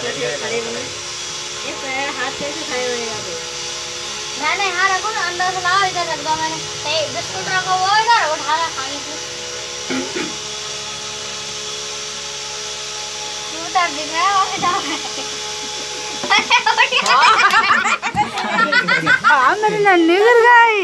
खड़े बने ये तो हाथ कैसे खड़े हुए जाते मैंने यहाँ रखो ना, अंदर से लाओ, इधर रख दो मैंने। ते बिस्कुट रखो वो इधर, उठा ला खाने की उतर तो दिख रहा है, और इधर हाँ मेरी नन्हे गिर गई।